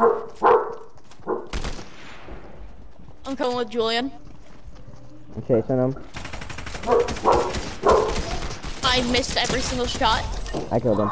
I'm coming with Julian. I'm chasing him. I missed every single shot. I killed him.